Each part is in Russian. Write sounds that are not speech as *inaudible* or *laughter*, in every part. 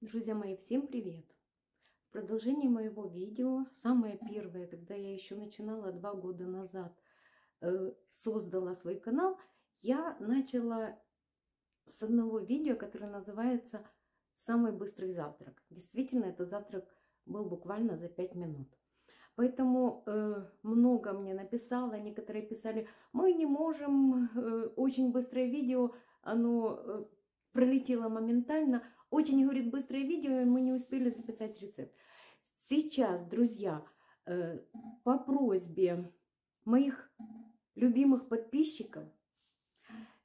Друзья мои, всем привет! В продолжении моего видео, самое первое, когда я еще начинала два года назад, э, создала свой канал, я начала с одного видео, которое называется «Самый быстрый завтрак». Действительно, это завтрак был буквально за 5 минут. Поэтому э, много мне написало, некоторые писали, мы не можем, э, очень быстрое видео, оно э, пролетело моментально, очень, говорит, быстрое видео, и мы не успели записать рецепт. Сейчас, друзья, э, по просьбе моих любимых подписчиков,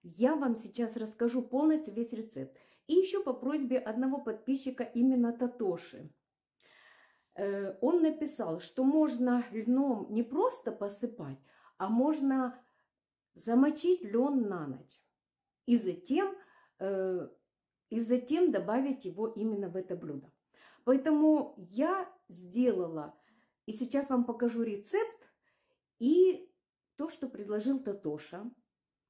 я вам сейчас расскажу полностью весь рецепт. И еще по просьбе одного подписчика, именно Татоши. Э, он написал, что можно льном не просто посыпать, а можно замочить лен на ночь. И затем э, и затем добавить его именно в это блюдо. Поэтому я сделала, и сейчас вам покажу рецепт и то, что предложил Татоша.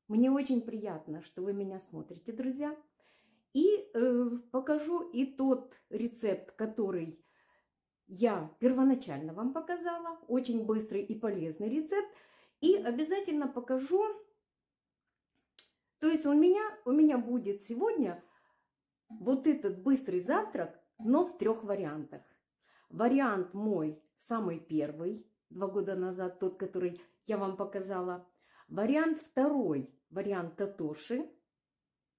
Мне очень приятно, что вы меня смотрите, друзья. И э, покажу и тот рецепт, который я первоначально вам показала. Очень быстрый и полезный рецепт. И обязательно покажу. То есть у меня, у меня будет сегодня вот этот быстрый завтрак, но в трех вариантах. Вариант мой самый первый, два года назад, тот, который я вам показала. Вариант второй, вариант Татоши,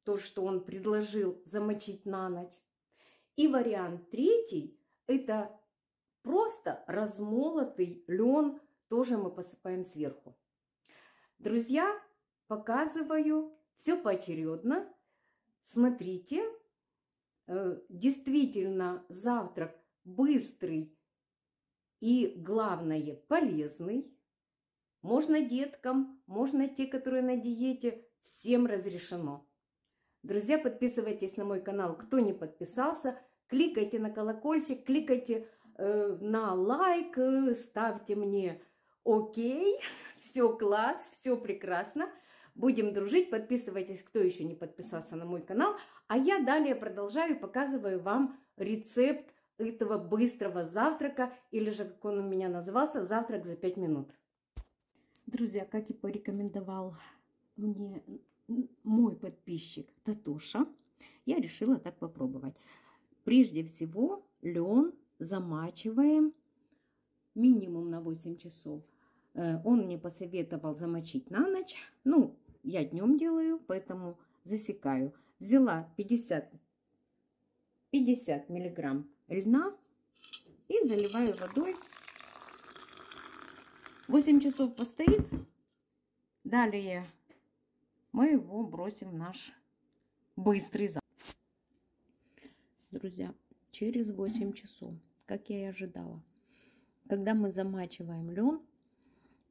то, что он предложил замочить на ночь. И вариант третий, это просто размолотый лен, тоже мы посыпаем сверху. Друзья, показываю все поочередно. Смотрите, действительно завтрак быстрый и, главное, полезный. Можно деткам, можно те, которые на диете, всем разрешено. Друзья, подписывайтесь на мой канал, кто не подписался, кликайте на колокольчик, кликайте э, на лайк, э, ставьте мне окей, *laughs* все класс, все прекрасно. Будем дружить, подписывайтесь, кто еще не подписался на мой канал. А я далее продолжаю, показываю вам рецепт этого быстрого завтрака, или же, как он у меня назывался, завтрак за 5 минут. Друзья, как и порекомендовал мне мой подписчик Татуша, я решила так попробовать. Прежде всего, лен замачиваем минимум на 8 часов. Э, он мне посоветовал замочить на ночь. Ну, я днем делаю, поэтому засекаю. Взяла 50, 50 миллиграмм льна и заливаю водой. 8 часов постоит. Далее мы его бросим в наш быстрый зал. Друзья, через 8 часов, как я и ожидала, когда мы замачиваем лен,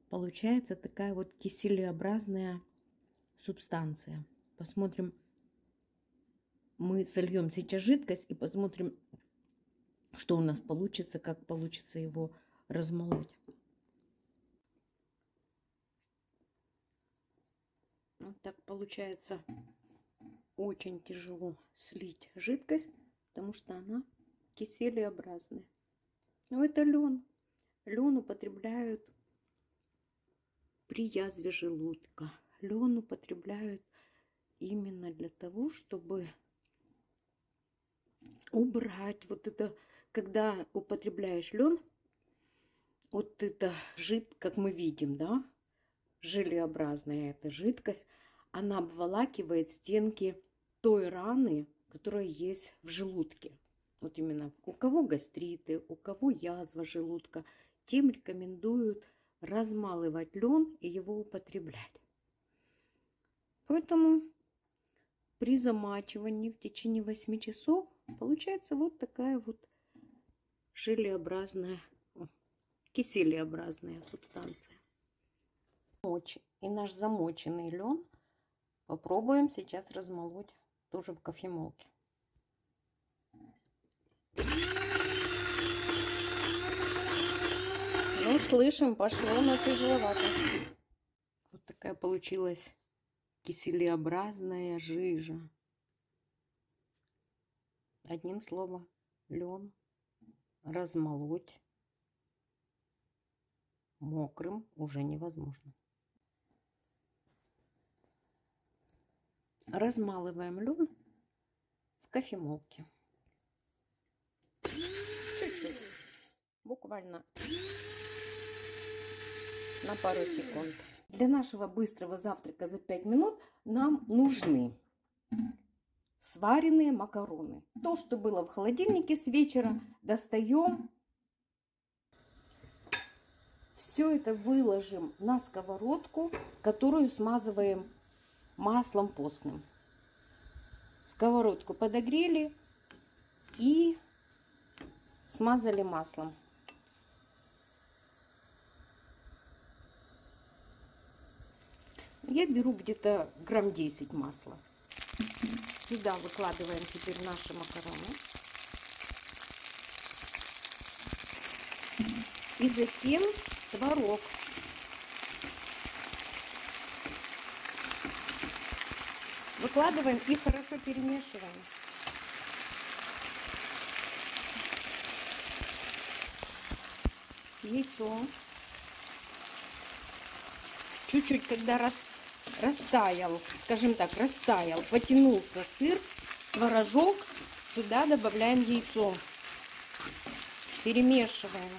получается такая вот киселеобразная субстанция. Посмотрим, мы сольем сейчас жидкость и посмотрим, что у нас получится, как получится его размолоть. Вот так получается очень тяжело слить жидкость, потому что она киселеобразная. Но это лен. Лен употребляют при язве желудка лен употребляют именно для того, чтобы убрать вот это, когда употребляешь лен, вот это жид, как мы видим, да, желеобразная эта жидкость, она обволакивает стенки той раны, которая есть в желудке. Вот именно у кого гастриты, у кого язва желудка, тем рекомендуют размалывать лен и его употреблять. Поэтому при замачивании в течение 8 часов получается вот такая вот желеобразная, киселеобразная субстанция. И наш замоченный лен попробуем сейчас размолоть тоже в кофемолке. Ну, слышим, пошло, но тяжеловато. Вот такая получилась киселеобразная жижа. Одним словом, лен размолоть мокрым уже невозможно. Размалываем лен в кофемолке. Буквально на пару секунд. Для нашего быстрого завтрака за 5 минут нам нужны сваренные макароны. То, что было в холодильнике с вечера, достаем. Все это выложим на сковородку, которую смазываем маслом постным. Сковородку подогрели и смазали маслом. Я беру где-то грамм 10 масла. Сюда выкладываем теперь наши макароны. И затем творог. Выкладываем и хорошо перемешиваем. Яйцо. Чуть-чуть, когда раз растаял, скажем так, растаял, потянулся сыр, творожок, сюда добавляем яйцо. Перемешиваем.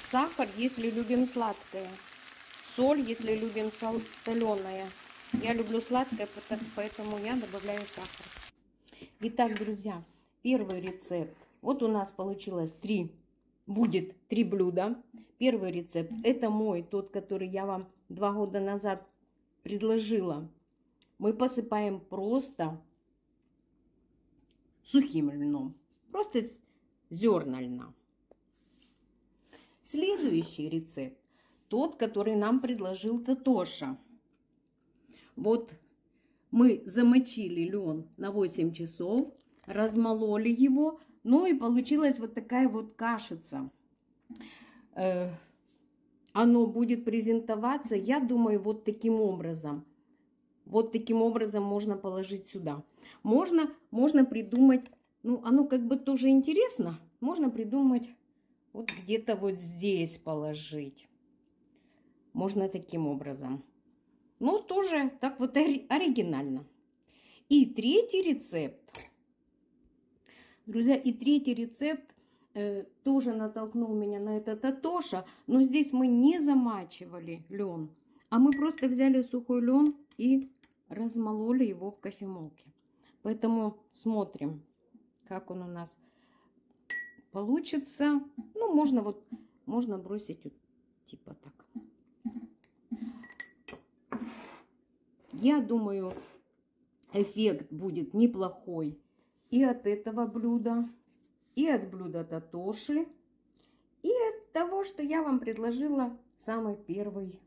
Сахар, если любим сладкое. Соль, если любим сол соленое. Я люблю сладкое, поэтому я добавляю сахар. Итак, друзья, первый рецепт. Вот у нас получилось три, будет три блюда. Первый рецепт, это мой, тот, который я вам два года назад предложила. Мы посыпаем просто сухим льном, просто зерна льна. Следующий рецепт, тот, который нам предложил Татоша. Вот мы замочили лен на 8 часов, размололи его, ну и получилась вот такая вот кашица. Э, оно будет презентоваться, я думаю, вот таким образом. Вот таким образом можно положить сюда. Можно, можно придумать, ну, оно как бы тоже интересно. Можно придумать вот где-то вот здесь положить. Можно таким образом. Но тоже так вот оригинально. И третий рецепт. Друзья, и третий рецепт Э, тоже натолкнул меня на это Татоша, но здесь мы не замачивали лен, а мы просто взяли сухой лен и размололи его в кофемолке. Поэтому смотрим, как он у нас получится. Ну, можно вот, можно бросить вот, типа так. Я думаю, эффект будет неплохой и от этого блюда и от блюда Татоши, и от того, что я вам предложила самый первый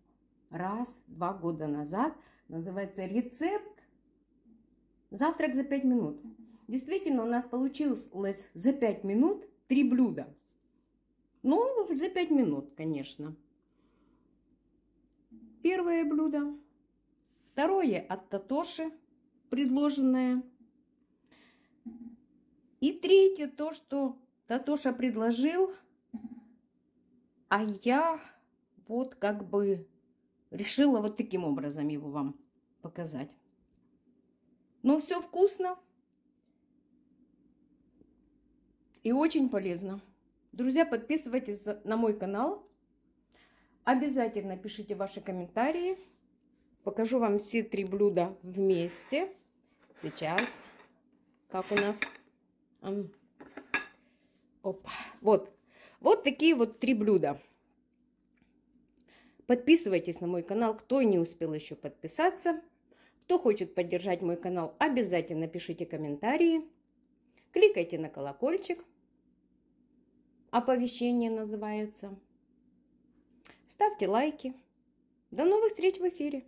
раз, два года назад. Называется рецепт «Завтрак за 5 минут». Действительно, у нас получилось за 5 минут три блюда. Ну, за 5 минут, конечно. Первое блюдо. Второе от Татоши, предложенное – и третье, то, что Татоша предложил, а я вот как бы решила вот таким образом его вам показать. Но все вкусно и очень полезно. Друзья, подписывайтесь на мой канал. Обязательно пишите ваши комментарии. Покажу вам все три блюда вместе. Сейчас, как у нас Опа. Вот. Вот такие вот три блюда. Подписывайтесь на мой канал, кто не успел еще подписаться. Кто хочет поддержать мой канал, обязательно пишите комментарии. Кликайте на колокольчик. Оповещение называется. Ставьте лайки. До новых встреч в эфире.